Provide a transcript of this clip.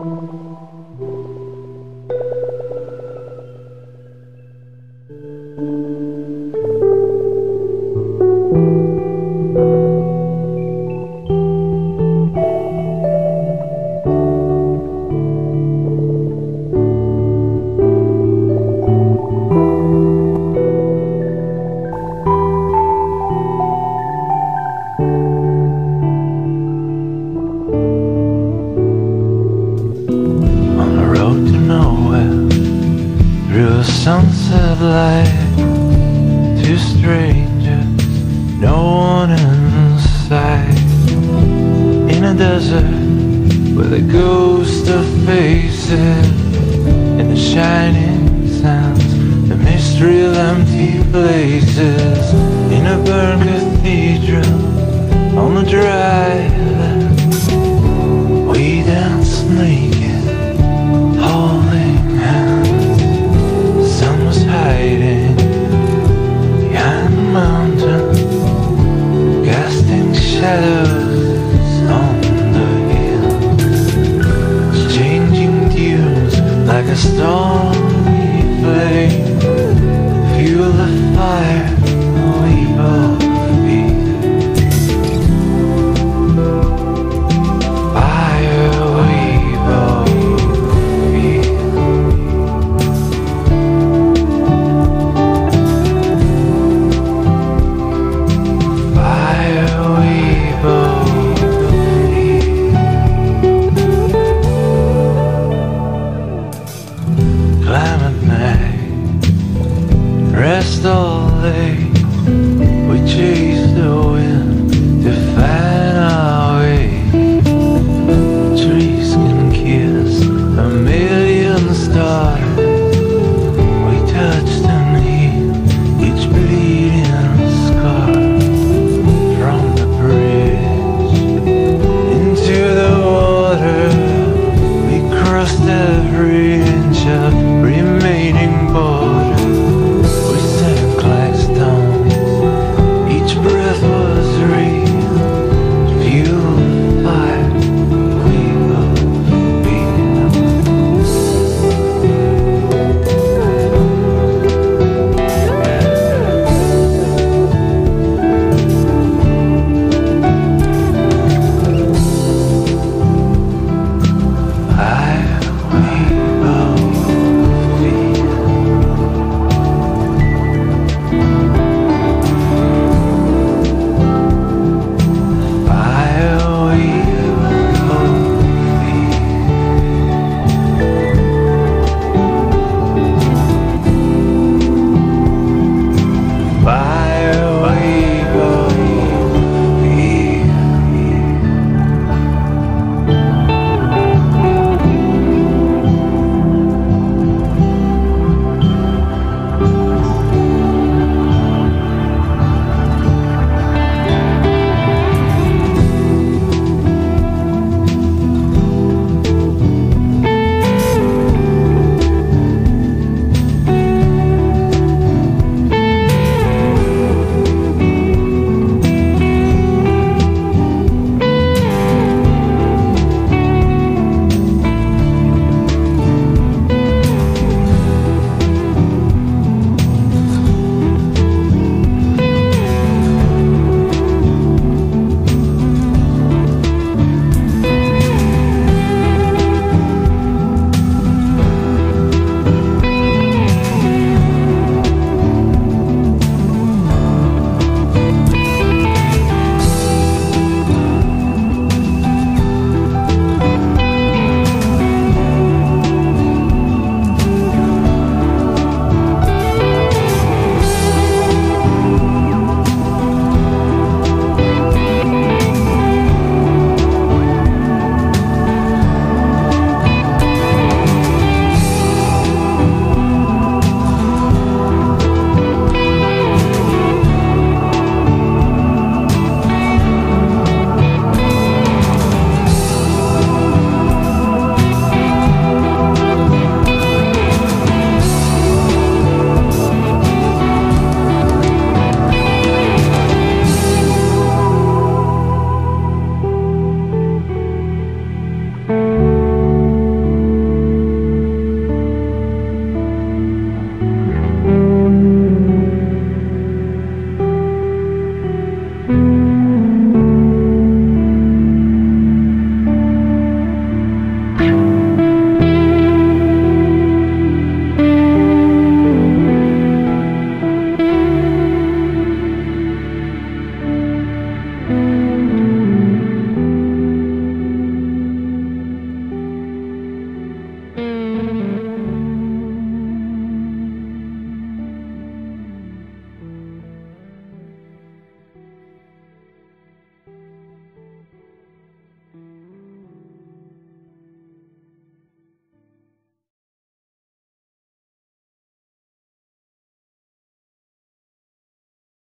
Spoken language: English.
On to nowhere, through a sunset light, two strangers, no one in sight. In a desert with a ghost of faces, in the shining sands, the mystery of empty places. In a burned cathedral, on the dry like a storm